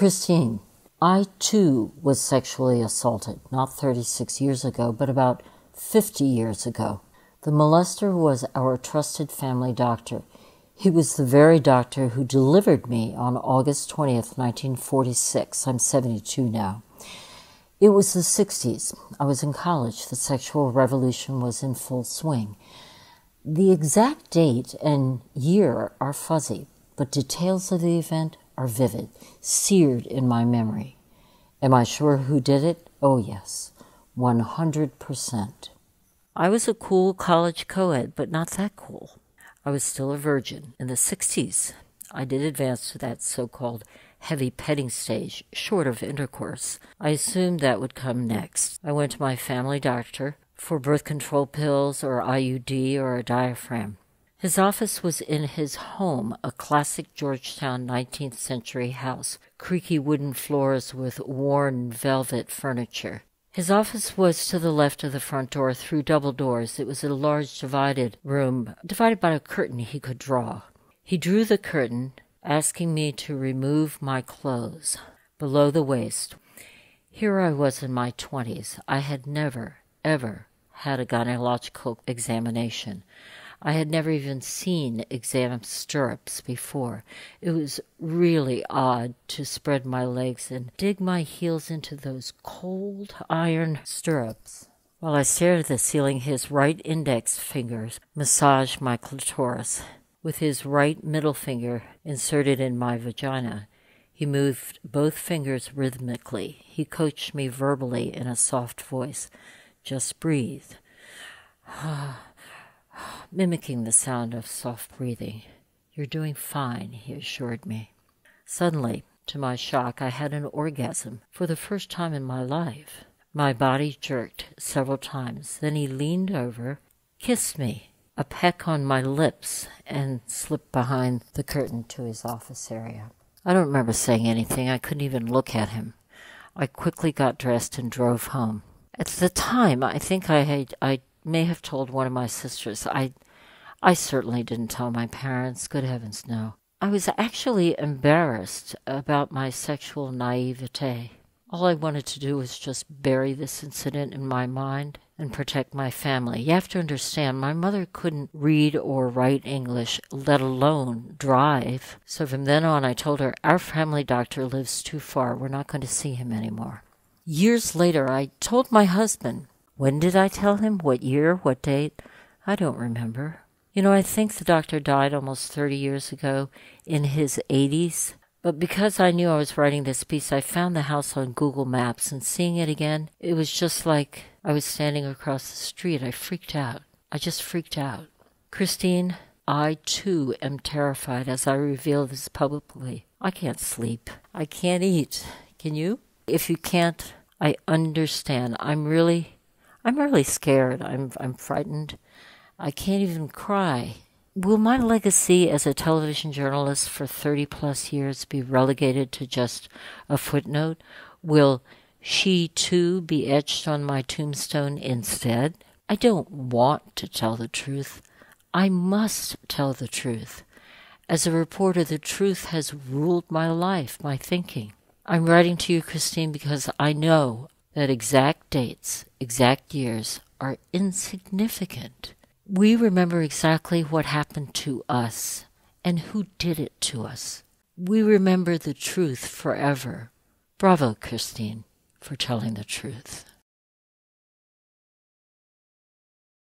Christine, I too was sexually assaulted, not 36 years ago, but about 50 years ago. The molester was our trusted family doctor. He was the very doctor who delivered me on August 20th, 1946. I'm 72 now. It was the 60s. I was in college. The sexual revolution was in full swing. The exact date and year are fuzzy, but details of the event are vivid, seared in my memory. Am I sure who did it? Oh, yes, 100%. I was a cool college co ed, but not that cool. I was still a virgin. In the 60s, I did advance to that so called heavy petting stage, short of intercourse. I assumed that would come next. I went to my family doctor for birth control pills or IUD or a diaphragm. His office was in his home, a classic Georgetown 19th century house, creaky wooden floors with worn velvet furniture. His office was to the left of the front door through double doors. It was a large divided room, divided by a curtain he could draw. He drew the curtain, asking me to remove my clothes below the waist. Here I was in my twenties. I had never, ever had a gynecological examination. I had never even seen exam stirrups before. It was really odd to spread my legs and dig my heels into those cold iron stirrups. While I stared at the ceiling, his right index fingers massaged my clitoris. With his right middle finger inserted in my vagina, he moved both fingers rhythmically. He coached me verbally in a soft voice. Just breathe. Ah. Mimicking the sound of soft breathing. You're doing fine, he assured me. Suddenly, to my shock, I had an orgasm for the first time in my life. My body jerked several times. Then he leaned over, kissed me, a peck on my lips and slipped behind the curtain to his office area. I don't remember saying anything. I couldn't even look at him. I quickly got dressed and drove home. At the time, I think I had, I may have told one of my sisters. I I certainly didn't tell my parents. Good heavens, no. I was actually embarrassed about my sexual naivete. All I wanted to do was just bury this incident in my mind and protect my family. You have to understand, my mother couldn't read or write English, let alone drive. So from then on, I told her, Our family doctor lives too far. We're not going to see him anymore. Years later, I told my husband. When did I tell him? What year? What date? I don't remember. You know, I think the doctor died almost 30 years ago in his 80s. But because I knew I was writing this piece, I found the house on Google Maps and seeing it again, it was just like I was standing across the street. I freaked out. I just freaked out. Christine, I too am terrified as I reveal this publicly. I can't sleep. I can't eat. Can you? If you can't, I understand. I'm really I'm really scared. I'm I'm frightened. I can't even cry. Will my legacy as a television journalist for 30 plus years be relegated to just a footnote? Will she too be etched on my tombstone instead? I don't want to tell the truth. I must tell the truth. As a reporter, the truth has ruled my life, my thinking. I'm writing to you, Christine, because I know that exact dates, exact years are insignificant. We remember exactly what happened to us and who did it to us. We remember the truth forever. Bravo, Christine, for telling the truth.